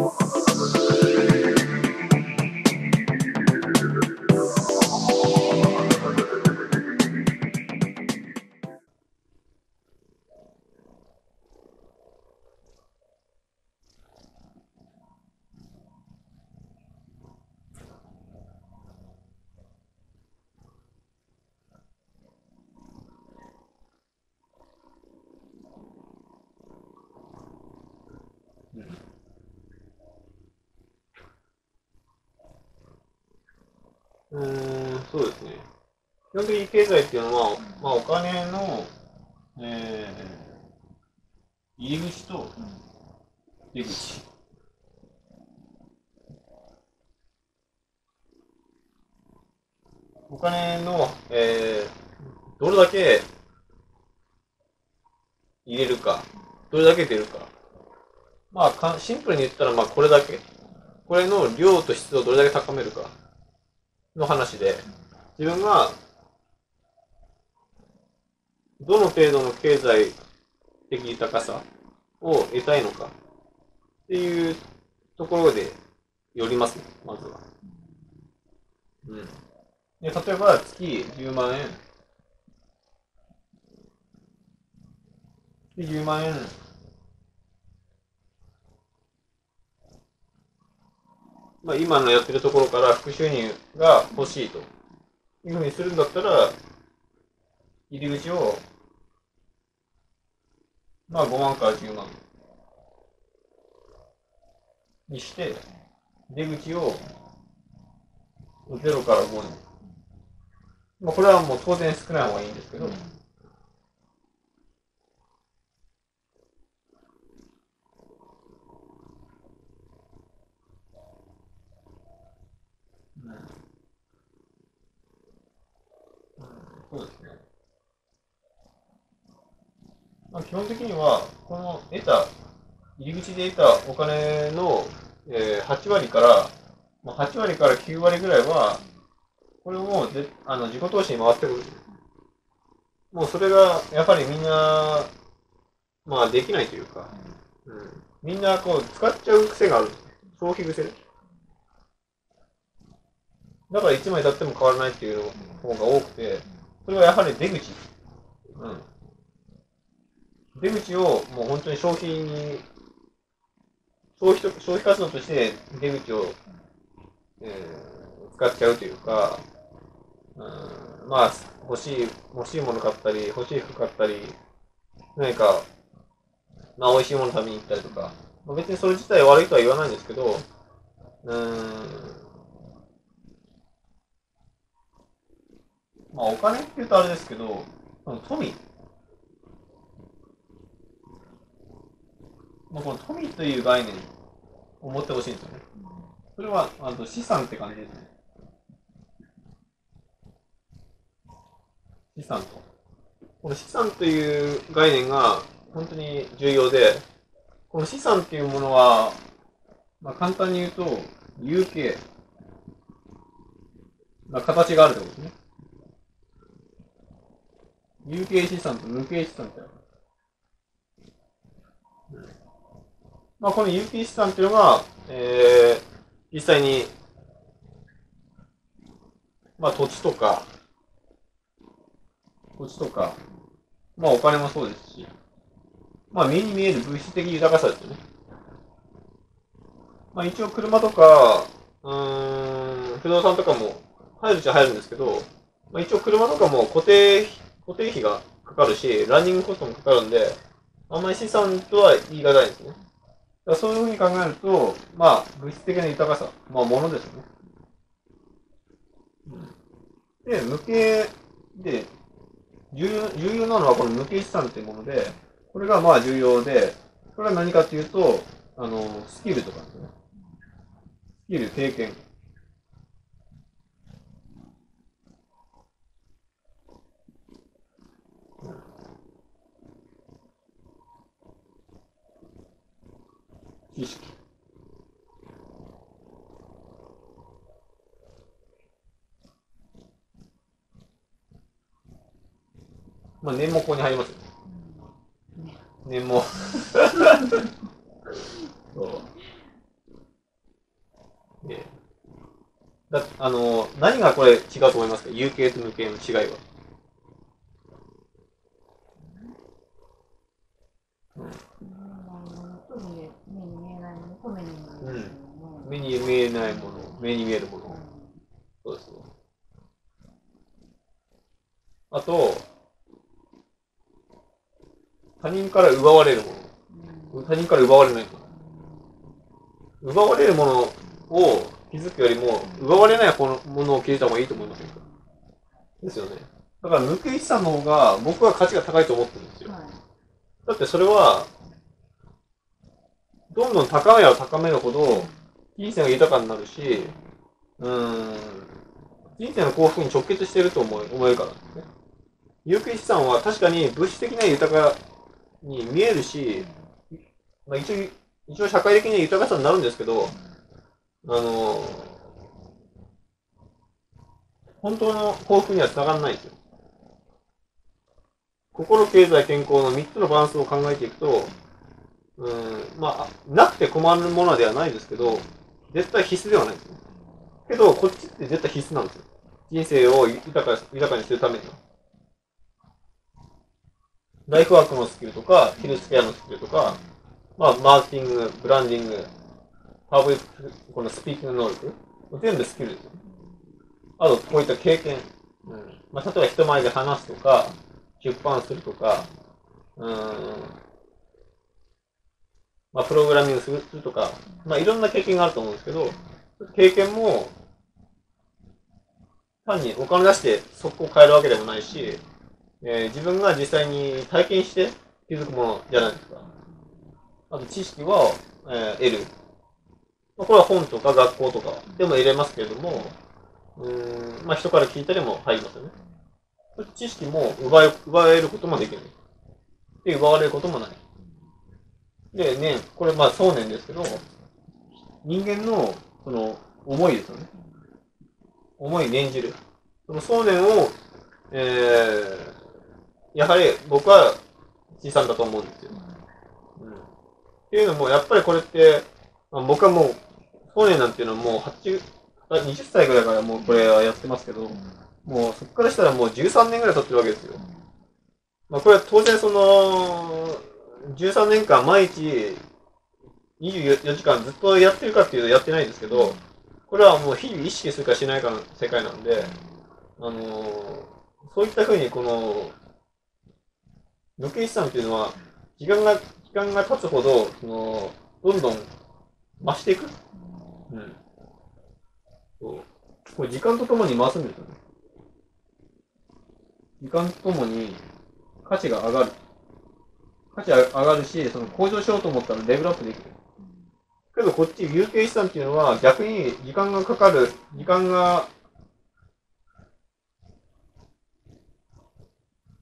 Oh. 基本的に経済っていうのは、まあ、お金の、えー、入り口と出口。お金の、えー、どれだけ入れるか、どれだけ出るか。まあか、シンプルに言ったら、まあ、これだけ。これの量と質をどれだけ高めるか。の話で、自分が、どの程度の経済的豊かさを得たいのかっていうところでよりますね、まずは。うん。で、例えば月10万円。で、10万円。まあ、今のやってるところから副収入が欲しいというふうにするんだったら、入り口を、まあ5万から10万。にして、出口を0から5に。まあこれはもう当然少ない方がいいんですけど、そうですね。まあ、基本的には、この得た、入り口で得たお金の、えー、8割から、まあ、8割から9割ぐらいは、これもうであの自己投資に回ってくる。もうそれが、やはりみんな、まあできないというか、うん、みんなこう使っちゃう癖がある。消費癖だから1枚経っても変わらないっていう方が多くて、それはやはり出口。うん。出口をもう本当に消費に、消費と消費活動として出口を、えー、使っちゃうというか、うん、まあ、欲しい、欲しいもの買ったり、欲しい服買ったり、何か、まあ、美味しいもの食べに行ったりとか、まあ、別にそれ自体悪いとは言わないんですけど、うん、まあ、お金って言うとあれですけど、富。まあ、この富という概念を持ってほしいんですよね。それはあの資産って感じですね。資産と。この資産という概念が本当に重要で、この資産っていうものは、まあ、簡単に言うと、有形な形があるってことですね。有形資産と無形資産ってある。まあ、この有形資産っていうのが、えー、実際に、まあ、土地とか、土地とか、まあ、お金もそうですし、まあ、目に見える物質的豊かさですよね。まあ、一応車とか、うん、不動産とかも入るっちゃ入るんですけど、まあ、一応車とかも固定固定費がかかるし、ランニングコストもかかるんで、あんまり資産とは言い難いんですね。だそういうふうに考えると、まあ、物質的な豊かさ、まあ、ものですよね。で、無形で、重要なのはこの無形資産というもので、これがまあ重要で、これは何かというと、あの、スキルとかですね。スキル、経験。意識。まあ、念もここに入りますよね。念も。そう。でだあの、何がこれ違うと思いますか？有形と無形の違いは。目に見えないもの、目に見えるもの。そうですね。あと、他人から奪われるもの。他人から奪われないもの。奪われるものを気づくよりも、奪われないものを気づいた方がいいと思いませんかですよね。だの方が僕は価値が高いと思ってるんですよ。だってそれは、どんどん高めれば高めるほど、人生が豊かになるし、うん、人生の幸福に直結していると思思えるからですね。有機資産は確かに物質的な豊かに見えるし、まあ、一応、一応社会的に豊かさになるんですけど、あの本当の幸福にはつながらないんですよ。心、経済、健康の3つのバランスを考えていくと、うん、まあ、なくて困るものではないですけど、絶対必須ではないですよ。けど、こっちって絶対必須なんですよ。人生を豊か豊かにするためには。ライフワークのスキルとか、ヘルスケアのスキルとか、まあ、マーケティング、ブランディング、パブリック、このスピーキング能力、全部スキルですよ。あと、こういった経験。うん。まあ、例えば人前で話すとか、出版するとか、うん、まあ、プログラミングするとか、まあ、いろんな経験があると思うんですけど、経験も、単にお金出して速攻変えるわけでもないし、えー、自分が実際に体験して気づくものじゃないですか。あと知識は、えー、得る。まあ、これは本とか学校とかでも得れますけれども、うん、まあ人から聞いたりも入りますよね。知識も奪え奪えることもできる。で、奪われることもない。で、ね、これまあ想念ですけど、人間の、その、思いですよね。思い念じる。その想念を、えー、やはり僕は小さんだと思うんですよ。うん。っていうのも、やっぱりこれって、まあ、僕はもう、想念なんていうのはもう8、20歳ぐらいからもうこれはやってますけど、もうそこからしたらもう13年ぐらい経ってるわけですよ。まあこれは当然その、13年間毎日24時間ずっとやってるかっていうとやってないんですけど、これはもう日々意識するかしないかの世界なんで、あのー、そういったふうにこの、抜け資産っていうのは、時間が、時間が経つほど、その、どんどん増していく。うん。そう。これ時間とともに回すんですよね。時間とともに価値が上がる。価値上がるし、その向上しようと思ったらレベルアップできる。けどこっち有形資産っていうのは逆に時間がかかる、時間が、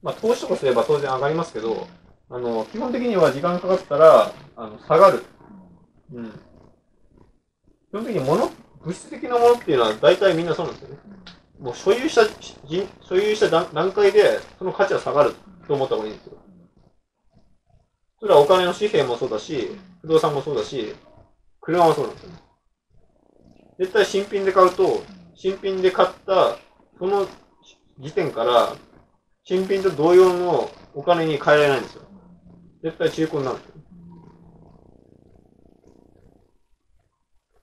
まあ投資とかすれば当然上がりますけど、あの、基本的には時間かかったら、あの、下がる。うん。基本的に物、物質的なものっていうのは大体みんなそうなんですよね。もう所有した、所有した段階でその価値は下がると思った方がいいんですよ。それはお金の紙幣もそうだし、不動産もそうだし、車もそうなんですよ。絶対新品で買うと、新品で買った、その時点から、新品と同様のお金に換えられないんですよ。絶対中古になるんですよ。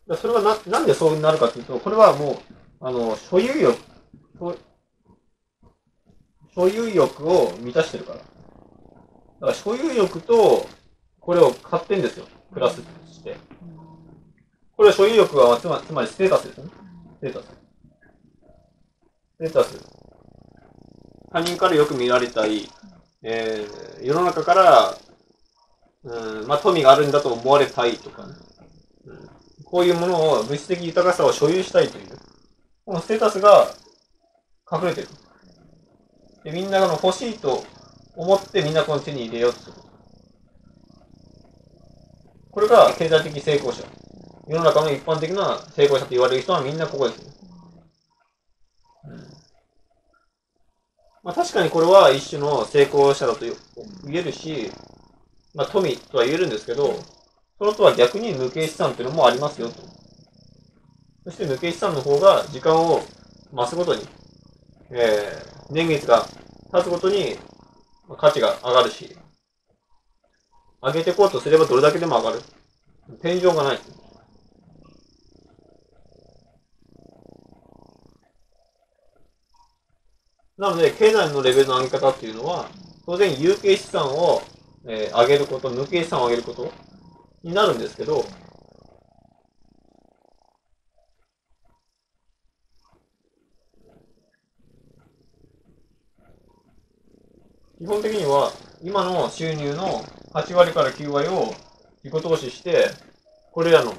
だそれはな、なんでそうなるかっていうと、これはもう、あの、所有欲、所有欲を満たしてるから。だから所有欲と、これを買ってんですよ。プラスして。これは所有欲は、つまつまりステータスですね。ステータス。ステータス。他人からよく見られたい。えー、世の中から、うん、まあ、富があるんだと思われたいとかね。うん、こういうものを、物質的豊かさを所有したいという、このステータスが隠れてる。で、みんながの欲しいと思ってみんなこの手に入れようとする。これが経済的成功者。世の中の一般的な成功者と言われる人はみんなここです。うんまあ、確かにこれは一種の成功者だと言えるし、まあ、富とは言えるんですけど、そのとは逆に無形資産っていうのもありますよと。そして抜け資産の方が時間を増すごとに、えー、年月が経つごとに価値が上がるし、上げていこうとすればどれだけでも上がる。天井がない。なので、経済のレベルの上げ方っていうのは、当然有形資産を、えー、上げること、無形資産を上げることになるんですけど、基本的には今の収入の8割から9割を自己投資して、これらの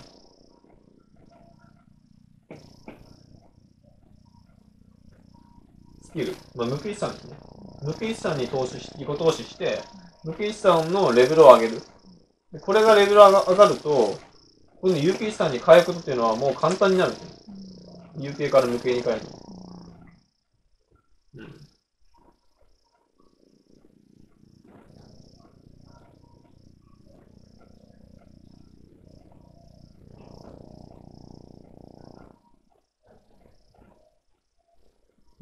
スキル、まあ、無形資産ですね。無形資産に投資し、自己投資して、無形資産のレベルを上げる。これがレベル上がると、今度有形資産に変えることっていうのはもう簡単になる。有形から無形に変える。うん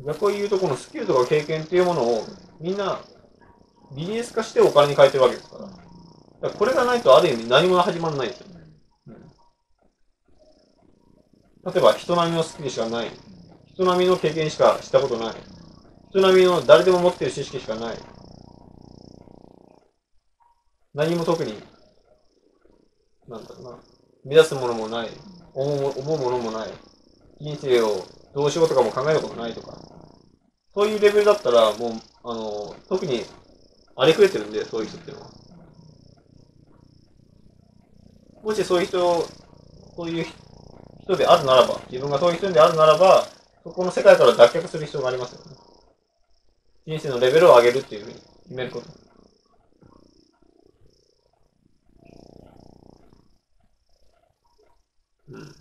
逆を言うと、このスキルとか経験っていうものをみんなビジネス化してお金に変えてるわけですから。からこれがないとある意味何も始まらないですよ。うん、例えば人並みのスキルしかない。人並みの経験しかしたことない。人並みの誰でも持ってる知識しかない。何も特に、なんだろうな、目指すものもない。思うものもない。人生をどうしようとかも考えたことないとか。そういうレベルだったら、もう、あの、特に、荒れふれてるんで、そういう人っていうのは。もしそういう人、そういう人であるならば、自分がそういう人であるならば、そこの世界から脱却する必要がありますよね。人生のレベルを上げるっていうふうに決めること。うん。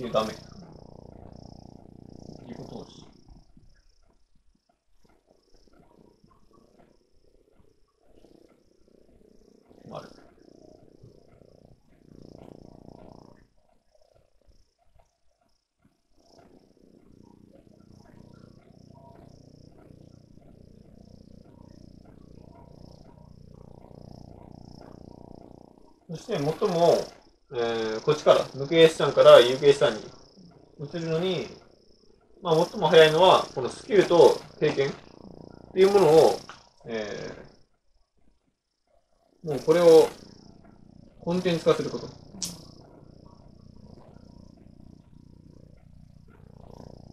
老朽ダメ。自己投資。丸。そして、最もえー、こっちから、無形資産から有形資産に移るのに、まあ、最も早いのは、このスキルと経験っていうものを、えー、もうこれをコンテンツ化すること。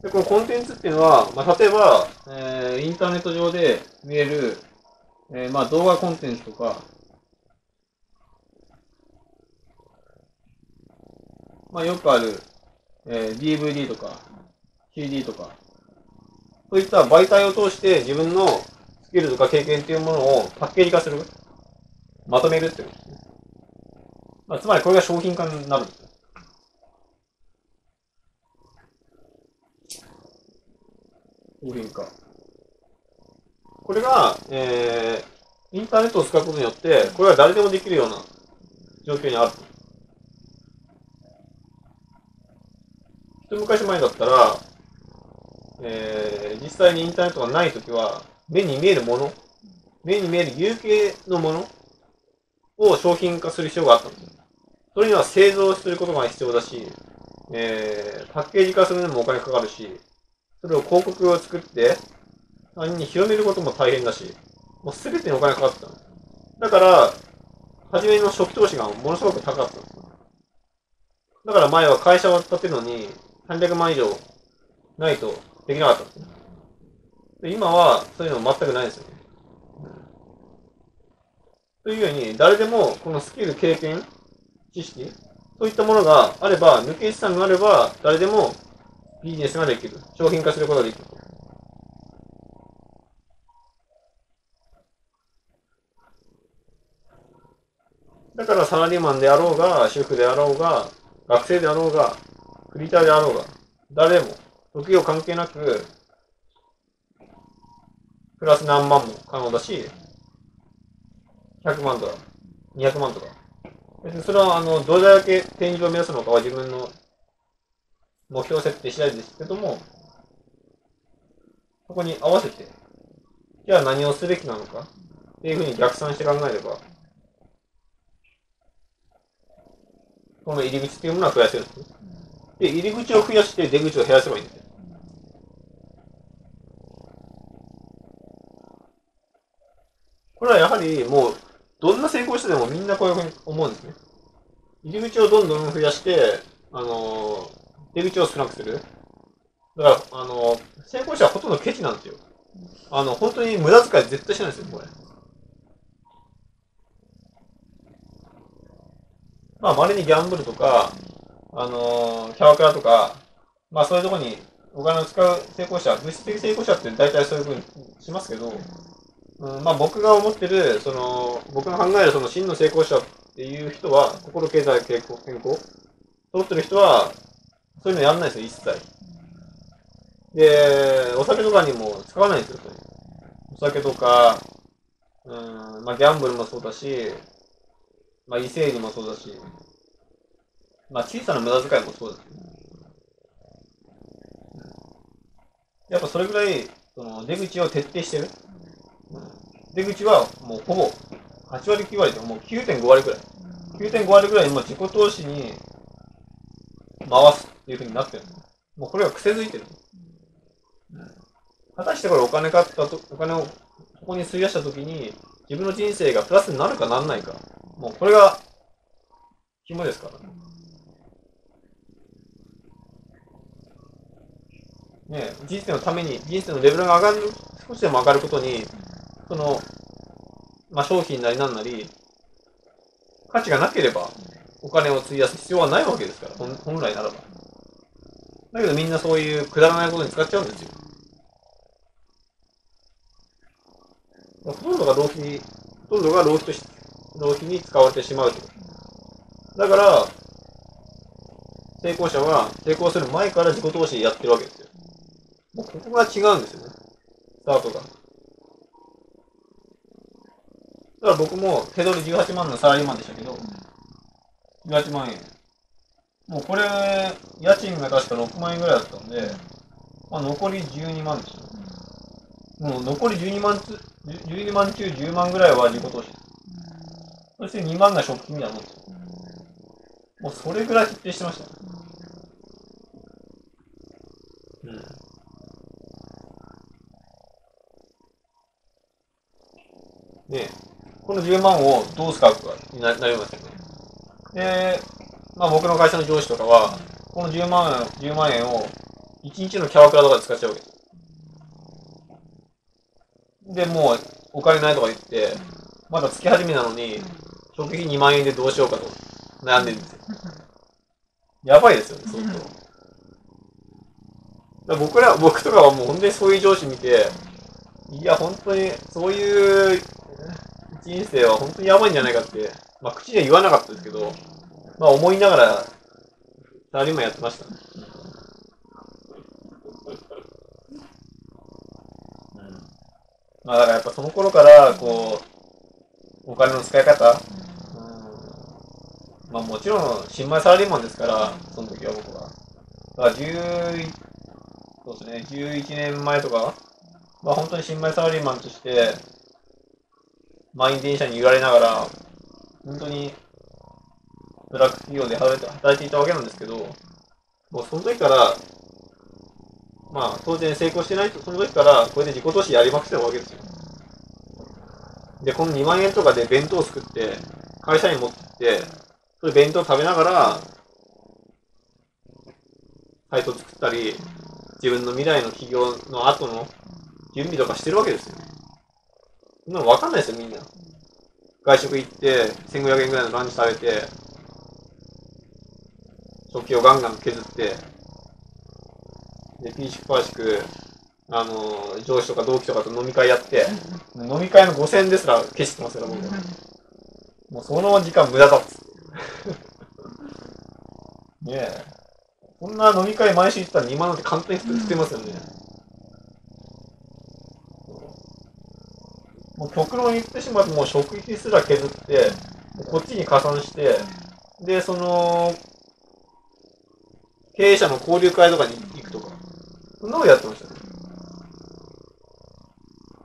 で、このコンテンツっていうのは、まあ、例えば、えー、インターネット上で見える、えー、まあ、動画コンテンツとか、まあ、よくある、えー、DVD とか CD とか、そういった媒体を通して自分のスキルとか経験っていうものをパッケージ化する。まとめるっていう。まあ、つまりこれが商品化になるんですよ。商品化。これが、えー、インターネットを使うことによって、これは誰でもできるような状況にある。一昔前だったら、えー、実際にインターネットがないときは、目に見えるもの、目に見える有形のものを商品化する必要があったんですよ。それには製造することが必要だし、えー、パッケージ化するのもお金かかるし、それを広告を作って、他人に広めることも大変だし、もうすべてにお金かかってたんですだから、初めの初期投資がものすごく高かったんです。だから前は会社を建てるのに、300万以上ないとできなかったですね。で今はそういうの全くないですよね。というように、誰でもこのスキル、経験、知識、そういったものがあれば、抜け資産があれば、誰でもビジネスができる。商品化することができる。だからサラリーマンであろうが、主婦であろうが、学生であろうが、フリーターであろうが、誰も、職業関係なく、プラス何万も可能だし、100万とか、200万とか。別にそれは、あの、どれだけ天井を目指すのかは自分の目標設定次第ですけども、そこに合わせて、じゃあ何をすべきなのかっていうふうに逆算して考えれば、この入り口っていうものは増やせるんです。で、入り口を増やして出口を減らせばいいんですよ。これはやはりもう、どんな成功してでもみんなこういうふうに思うんですね。入り口をどんどん増やして、あのー、出口を少なくする。だから、あのー、成功者はほとんどケチなんですよ。あの、本当に無駄遣い絶対しないですよ、これ。まあ、稀にギャンブルとか、あのー、キャバクラとか、まあ、そういうところにお金を使う成功者、物質的成功者って大体そういうふうにしますけど、うん、まあ、僕が思ってる、その、僕が考えるその真の成功者っていう人は、心、経済、健康、健康、取ってる人は、そういうのやんないですよ、一切。で、お酒とかにも使わないんですよ、お酒とか、うん、まあ、ギャンブルもそうだし、まあ、異性にもそうだし、まあ、小さな無駄遣いもそうですけど、やっぱそれぐらい、その出口を徹底してる。出口はもうほぼ8割9割でもう9.5割くらい。9.5割ぐらい今自己投資に回すっていうふうになってる。もうこれは癖づいてる。果たしてこれお金かったと、お金をここに費やしたときに自分の人生がプラスになるかなんないか。もうこれが肝ですからね。ね人生のために、人生のレベルが上がる、少しでも上がることに、その、まあ、商品なりなんなり、価値がなければ、お金を費やす必要はないわけですから、本来ならば。だけどみんなそういうくだらないことに使っちゃうんですよ。ほとんどが浪費、ほとんどが浪費とし浪費に使われてしまうと。だから、成功者は成功する前から自己投資やってるわけです。もうここが違うんですよね。スタートが。だから僕も手取り18万のサラリーマンでしたけど、18万円。もうこれ、家賃が確か6万円ぐらいだったんで、まあ残り12万ですよ。もう残り12万つ、12万中10万ぐらいは自己投資。そして2万が食費みたいなもんですよ。もうそれぐらい徹底してました、ね。うん。で、この10万をどう使うかになりますよね。で、まあ僕の会社の上司とかは、この10万円、10万円を1日のキャバクラとかで使っちゃうわけです。で、もうお金ないとか言って、まだ月始めなのに、食費2万円でどうしようかと悩んでるんですよ。やばいですよね、相当。僕ら、僕とかはもう本当にそういう上司見て、いや、本当に、そういう人生は本当にやばいんじゃないかって、まあ口で言わなかったですけど、まあ思いながら、サラリーマンやってました、ね。まあだからやっぱその頃から、こう、お金の使い方、うんまあもちろん、新米サラリーマンですから、その時は僕は。だから10、そうですね、11年前とか、まあ本当に新米サラリーマンとして、満員電車に揺られながら、本当に、ブラック企業で働いていたわけなんですけど、もうその時から、まあ当然成功してないと、その時からこれで自己投資やりまくってたわけですよ。で、この2万円とかで弁当を作って、会社に持ってって、それ弁当食べながら、サイト作ったり、自分の未来の企業の後の準備とかしてるわけですよ。そんなの分かんないですよ、みんな。外食行って、1500円ぐらいのランチ食べて、食器をガンガン削って、で、ピーシクパーシク、あの、上司とか同期とかと飲み会やって、飲み会の5000ですら消してますから、僕。もうその時間無駄だっつって。ねえ。こんな飲み会毎週行ったら2万なんて簡単に捨てますよね。もう極論言ってしまうともう食費すら削って、こっちに加算して、で、その、経営者の交流会とかに行くとか、そんなことやってましたね。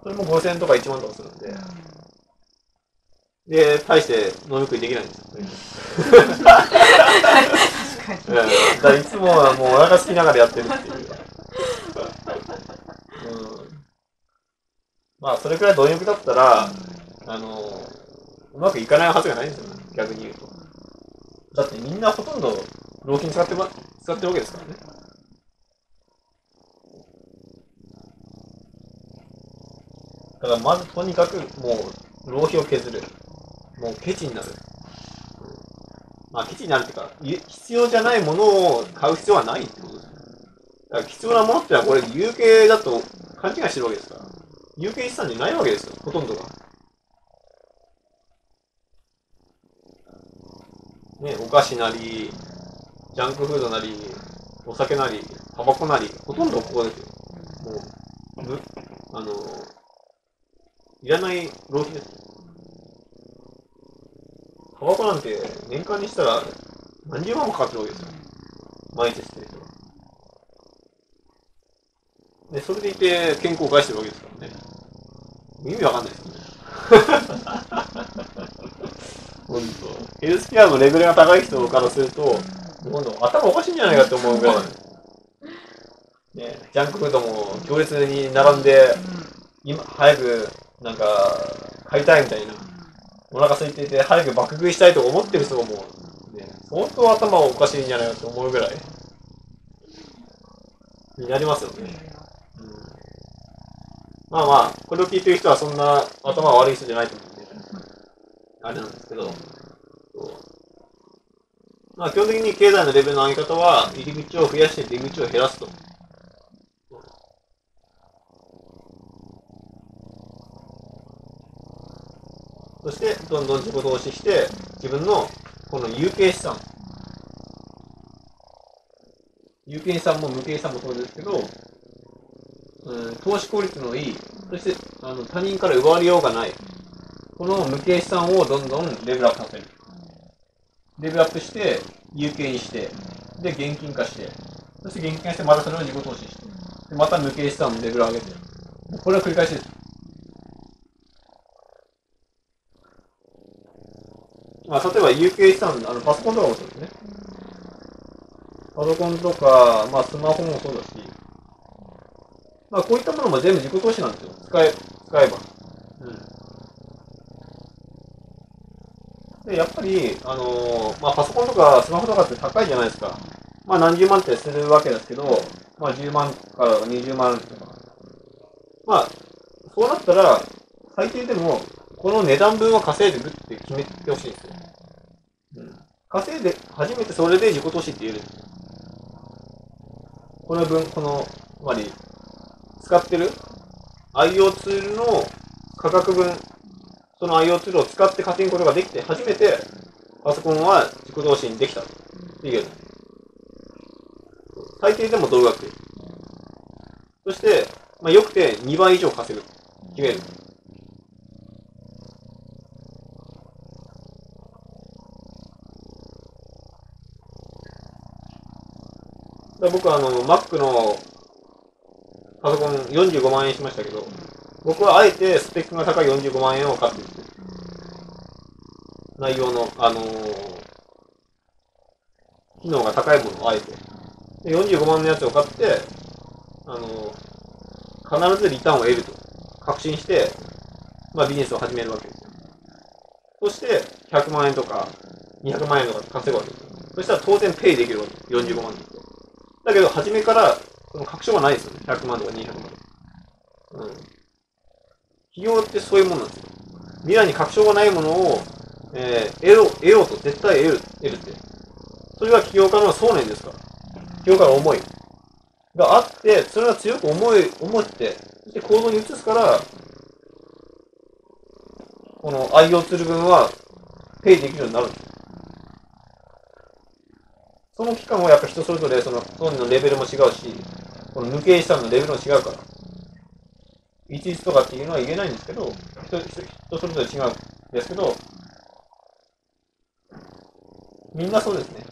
それも5000円とか1万とかするんで、で、大して飲み食いできないんですよ。確かに。うん、だからいつもはもうお腹空きながらやってるっていう。うん、まあ、それくらい貪欲だったら、あの、うまくいかないはずがないんですよね、逆に言うと。だってみんなほとんど老金使ってば、使ってるわけですからね。だからまずとにかくもう浪費を削る。もうケチになる。まあ、ケチになるっていうか、必要じゃないものを買う必要はないってことです。だから必要なものってのはこれ有形だと勘違いしてるわけですから。有形資産じゃないわけですよ、ほとんどが。ね、お菓子なり、ジャンクフードなり、お酒なり、タバコなり、ほとんどここですよ。もう、む、あの、いらない浪費です。タバコなんて年間にしたら何十万もかかってるわけですよ。毎日吸ってる人は。で、それでいて健康を害してるわけですからね。意味わかんないですよね。ほんと。ヘルスケアのレベルが高い人からすると、今度頭おかしいんじゃないかって思うぐらい。ね、ジャンクフードも行列に並んで、今、早く、なんか、買いたいみたいな。お腹空いてて、早く爆食いしたいと思ってる人がもう、ね、相当頭おかしいんじゃないかと思うぐらい、になりますよね。まあまあ、これを聞いてる人はそんな頭悪い人じゃないと思うんで、あれなんですけど、まあ基本的に経済のレベルの上げ方は、入り口を増やして出口を減らすと。そして、どんどん自己投資して、自分のこの有形資産。有形資産も無形資産もそうですけど、投資効率のいい、そしてあの他人から奪われようがない、この無形資産をどんどんレベルアップさせる。レベルアップして、有形にして、で、現金化して、そして現金化して、またそれを自己投資して、でまた無形資産のレベルを上げて、これは繰り返しです。まあ、例えば有形資産、あのパソコンとかもそうですね。パソコンとか、まあ、スマホもそうだし、まあ、こういったものも全部自己投資なんですよ。使え、使えば。うん。で、やっぱり、あのーまあ、パソコンとかスマホとかって高いじゃないですか。まあ、何十万ってするわけですけど、まあ、10万から20万とか。まあ、そうなったら、最低でも、この値段分は稼いでるって決めてほしいんですよ。うん。稼いで、初めてそれで自己投資って言える。この分、この、つまり、使ってる？愛用ツールの価格分、その愛用ツールを使って稼ぐことができて、初めてパソコンは自己投資にできたって言える。最低でも同額。そして、まあ、よくて2倍以上稼ぐ。決める。だ僕はあの、Mac のパソコン45万円しましたけど、僕はあえてスペックが高い45万円を買ってるんですよ。内容の、あのー機能が高いものをあえて。で45万のやつを買って、あのー必ずリターンを得ると確信して、まあビジネスを始めるわけですよ。そして、100万円とか、200万円とか稼ぐわけですよ。そしたら当然ペイできるわけです。45万ですと。だけど、初めから、その確証がないですよね。100万とか200万とか。うん。企業ってそういうもんなんですよ。未来に確証がないものを、えー、得よう、得ようと絶対得る、得るって。それが起業家の想念ですから。起業家の思い。があって、それが強く思い、思って、そして行動に移すから、この愛用ツール分は、ペイできるようになるんです。その期間はやっぱ人それぞれ、その、本のレベルも違うし、この抜け資産のレベルも違うから。一律とかっていうのは言えないんですけど、人人それぞれ違うんですけど、みんなそうですね。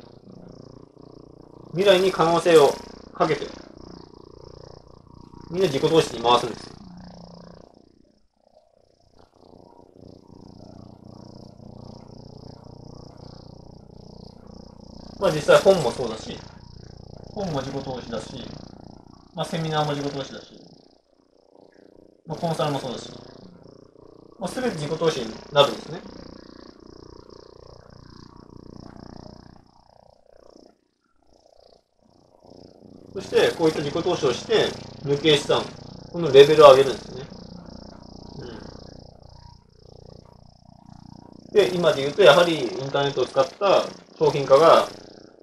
未来に可能性をかけて、みんな自己投資に回すんです。まあ実際本もそうだし、本も自己投資だし、まあセミナーも自己投資だし、まあコンサルもそうだし、まあ全て自己投資になるんですね。そして、こういった自己投資をして、抜け資産、このレベルを上げるんですね。うん。で、今で言うと、やはりインターネットを使った商品化が、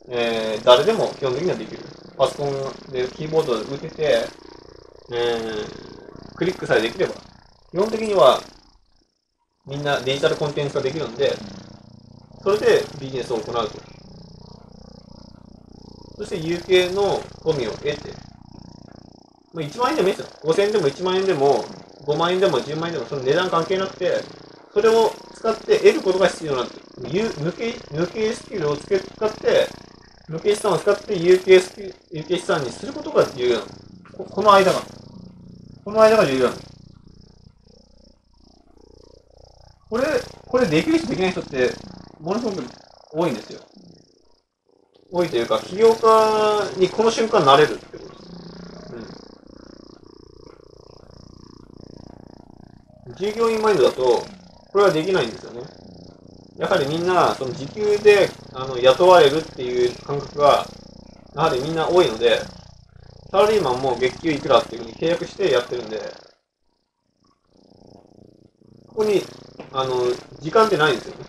えー、誰でも基本的にはできる。パソコンでキーボードで打てて、えー、クリックさえできれば、基本的にはみんなデジタルコンテンツができるんで、それでビジネスを行うと。そして有形の富を得て、まあ、1万円でもいいですよ。5000円でも1万円でも、5万円でも10万円でも、その値段関係なくて、それを使って得ることが必要なんです。抜け、抜けスキルを使って、抜け資産を使って有形スキル、有形資産にすることが重要なの。ここの間が。この間が重要なの。これ、これできる人できない人って、ものすごく多いんですよ。多いというか、起業家にこの瞬間なれるってことです。うん。従業員マインドだと、これはできないんですよね。やはりみんな、その時給であの雇われるっていう感覚が、やはりみんな多いので、サラリーマンも月給いくらっていうふうに契約してやってるんで、ここに、あの、時間ってないんですよね。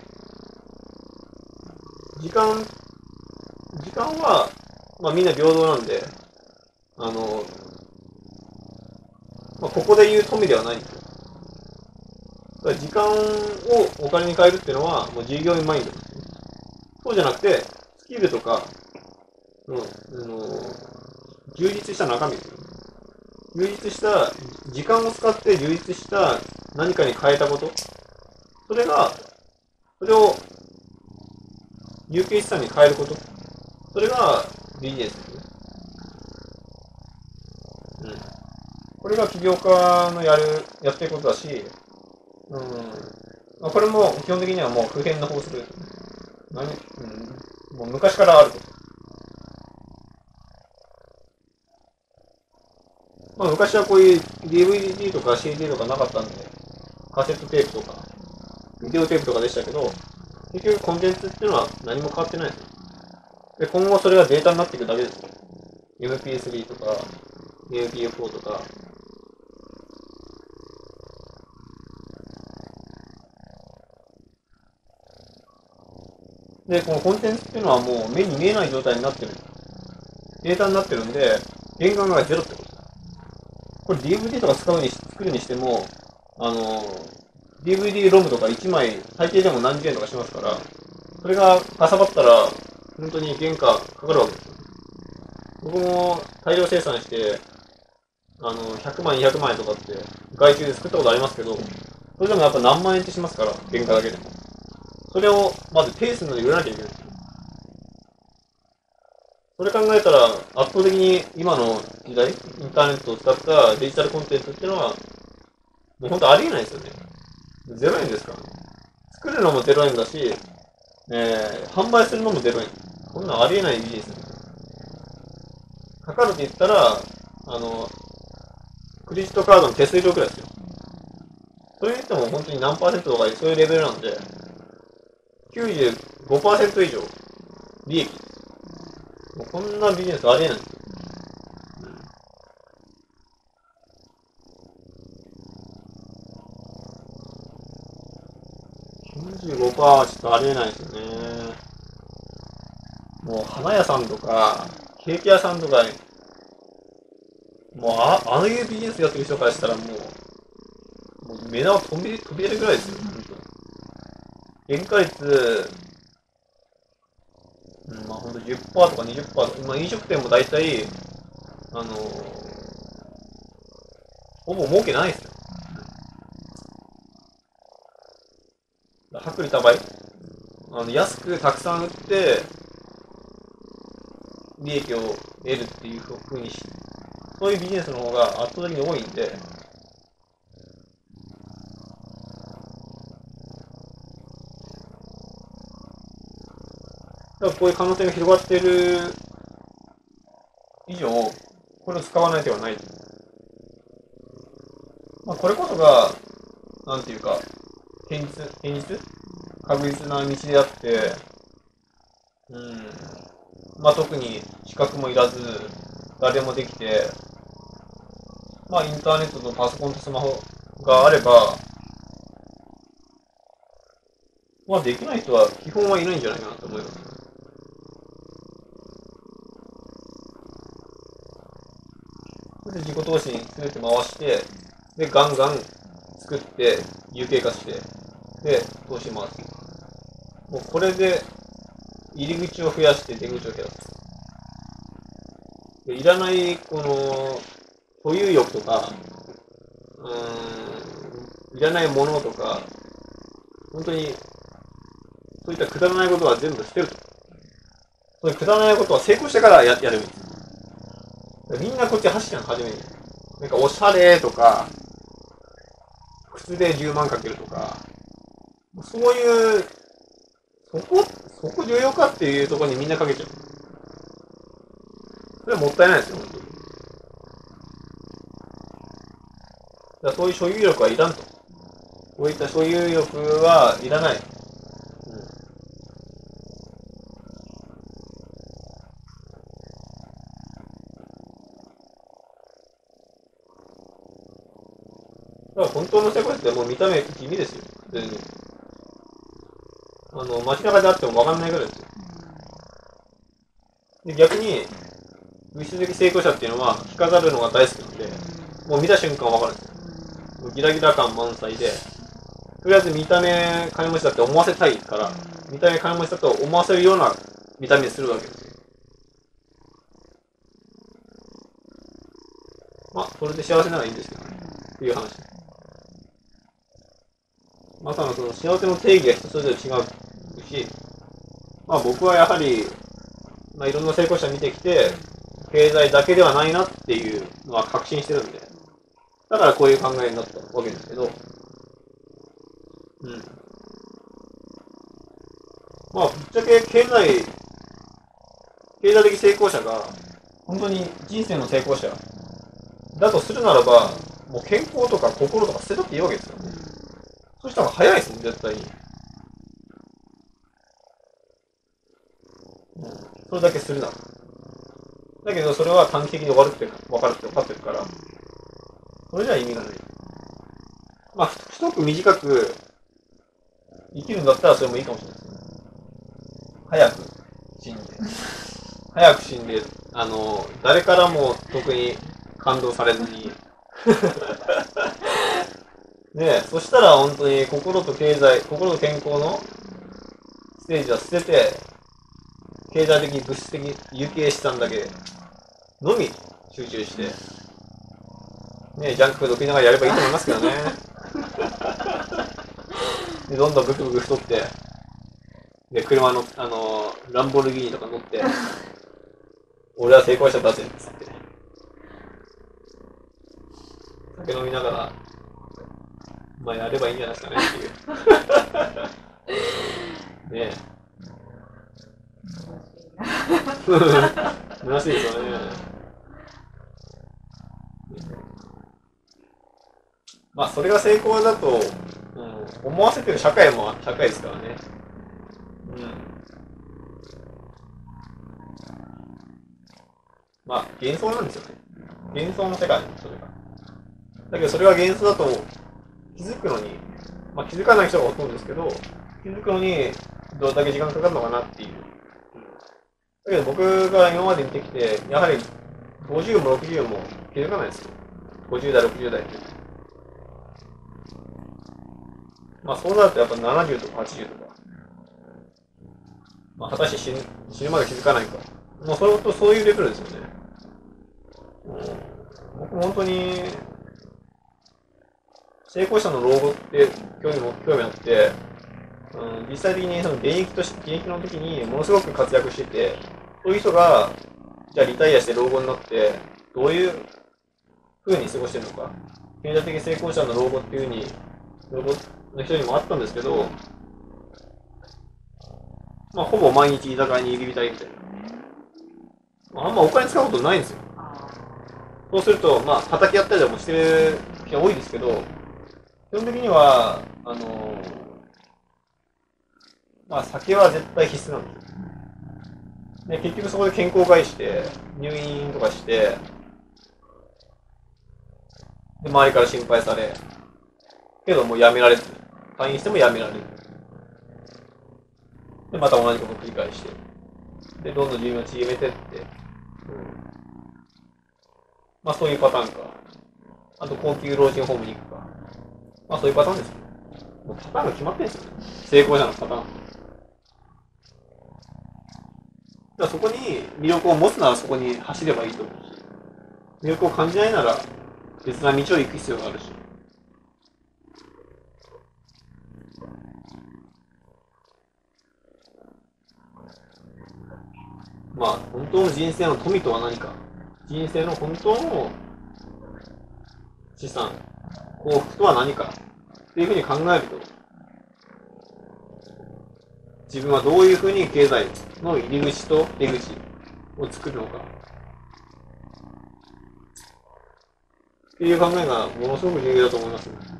時間、時間は、まあみんな平等なんで、あの、まあここで言う富ではないんですよ。だから時間をお金に変えるっていうのは、もう従業員マインドです。そうじゃなくて、スキルとか、うん、あの、充実した中身ですよ。充実した、時間を使って充実した何かに変えたこと。それが、それを有形資産に変えること。それがビジネスですね。うん。これが起業家のやる、やってることだし、うん。あ、これも基本的にはもう普遍の法則ですね。何？うん。もう昔からあること。まあ、昔はこういう DVD とか CD とかなかったんで、カセットテープとか、ビデオテープとかでしたけど、結局コンテンツっていうのは何も変わってないです。で、今後それがデータになっていくだけです。MP3 とか、MP4 とか。で、このコンテンツっていうのはもう目に見えない状態になってる。データになってるんで、原画がゼロってことだ。これ DVD とか使うにし作るにしても、あの、DVD ロムとか1枚、最低でも何十円とかしますから、それがかさばったら、本当に原価かかるわけですよ。僕も大量生産して、あの、100万、200万円とかって、外注で作ったことありますけど、それでもやっぱ何万円ってしますから、原価だけでも。それを、まずペースので売らなきゃいけないんですよ。それ考えたら、圧倒的に今の時代、インターネットを使ったデジタルコンテンツっていうのは、もう本当ありえないですよね。0円ですからね。作るのも0円だし、えー、販売するのも0円。こんなんありえないビジネス。かかるって言ったら、あの、クレジットカードの手数料くらいですよ。それ言っても本当に何パーセントとかそういうレベルなんで、95%以上利益。もうこんなビジネスありえないんですよ。95%はちょっとありえないですよね。もう花屋さんとか、ケーキ屋さんとかもうあ、ああいうビジネスやってる人からしたらもう、もう目玉飛び飛び出るぐらいですよ、当に。原価率、うん、まあ本当10%とか20%とか、まあ飲食店も大体、あのーほぼ儲けないですよ。薄利多売あの安くたくさん売って、利益を得るっていうふうにし、そういうビジネスの方が圧倒的に多いんで、だからこういう可能性が広がっている以上、これを使わない手はない。まあ、これこそが、なんていうか、現実、現実？確実な道であって、うん、まあ特に資格もいらず、誰でもできて、まあインターネットとパソコンとスマホがあれば、まあできない人は基本はいないんじゃないかなと思います。で投資に全て回して、で、ガンガン作って、有形化して、で、投資回す。もうこれで、入り口を増やして出口を減らす。でいらない、この、保有欲とか、うん、いらないものとか、本当に、そういったくだらないことは全部捨てると。そういうくだらないことは成功してからややるんです。みんなこっち走ってんの、初めに。なんか、おしゃれとか、靴で10万かけるとか、そういう、そこ、そこ重要かっていうところにみんなかけちゃう。それはもったいないですよ、本当に。だそういう所有欲はいらんと。こういった所有欲はいらない。だから本当の世界ってもう見た目地味ですよ。全然。あの、街中であっても分かんないぐらいですよ。で、逆に、物質的成功者っていうのは、着飾るのが大好きなんで、もう見た瞬間分かるんですよ。もうギラギラ感満載で、とりあえず見た目金持ちだって思わせたいから、見た目金持ちだと思わせるような見た目するわけですよ。まあ、それで幸せならいいんですけどね。っていう話。まさのその幸せの定義が人それぞれ違うし、まあ僕はやはり、まあいろんな成功者見てきて、経済だけではないなっていうのは確信してるんで、だからこういう考えになったわけですけど、うん。まあぶっちゃけ経済、経済的成功者が、本当に人生の成功者だとするならば、もう健康とか心とか捨てたっていいわけですよ。したら早いですもん、絶対に。うん、それだけするなら。だけど、それは短期的に終わるって分かるって分かってるから、それじゃ意味がない。まあ、ふ太く短く生きるんだったらそれもいいかもしれないですね。早く死んで。早く死んで、あの、誰からも特に感動されずに。ねえ、そしたら本当に心と経済、心と健康のステージは捨てて、経済的、物質的、有形資産だけのみ集中して、ねえ、ジャンクフード食いながらやればいいと思いますけどね。で、どんどんブクブク太って、で、車の、あのランボルギーニとか乗って、俺は成功者だぜ、つって。酒飲みながら、まあですかねっていう。ねえ。虚しいですよね。まあそれが成功だと、うん、思わせてる社会も社会ですからね。うん。まあ幻想なんですよね。幻想の世界それが。だけどそれが幻想だと気づくのに、まあ、気づかない人がほとんどですけど、気づくのにどれだけ時間かかるのかなっていう。だけど僕が今まで見てきて、やはり50も60も気づかないですよ。50代、60代って。まあそうなるとやっぱ70とか80とか。まあ果たして死ぬ死ぬまで気づかないか。もうそれとそういうレベルですよね。うん、僕も本当に、成功者の老後って興味も興味あって、うん、実際的にその現役として現役の時にものすごく活躍してて、そういう人が、じゃあリタイアして老後になって、どういう風に過ごしてるのか。経済的成功者の老後っていう風に、老後の人にもあったんですけど、まあ、ほぼ毎日居酒屋に入り浸りみたいな。まあ、あんまお金使うことないんですよ。そうすると、まあ、叩きやったりでもしてる人多いですけど、基本的には、あの、まあ、酒は絶対必須なんですよ。結局そこで健康を害して、入院とかして、で、周りから心配され、けどもうやめられず、退院してもやめられる。で、また同じことを繰り返して、で、どんどん寿命を縮めてって、うん。まあそういうパターンか。あと高級老人ホームに行くか。まあそういうパターンですよ。もうパターンが決まってるんですよね。成功者のパターン。だそこに魅力を持つならそこに走ればいいと思うし、魅力を感じないなら別な道を行く必要があるし。まあ、本当の人生の富とは何か。人生の本当の資産、幸福とは何か。っていうふうに考えると、自分はどういうふうに経済の入り口と出口を作るのか。っていう考えがものすごく重要だと思いますね。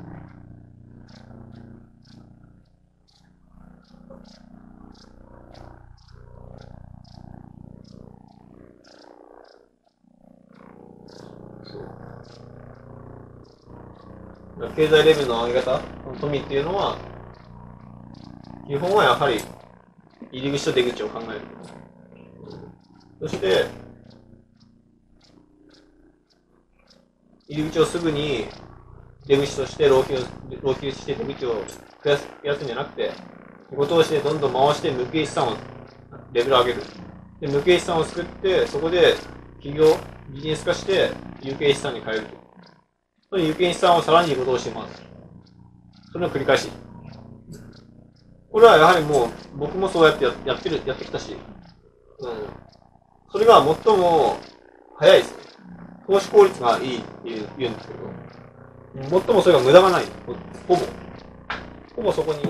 経済レベルの上げ方の富っていうのは、基本はやはり入り口と出口を考える。そして、入り口をすぐに出口として老朽老朽して出口を増やす増やすんじゃなくて、ご投資でどんどん回して無形資産をレベル上げる。で無形資産を作って、そこで企業、ビジネス化して有形資産に変えると。その有形資産をさらにご投資します。それの繰り返し。これはやはりもう僕もそうやってやってる、やってきたし、うん。それが最も早いですね。投資効率がいいって言うんですけど、最もそれが無駄がない。ほぼ。ほぼそこに。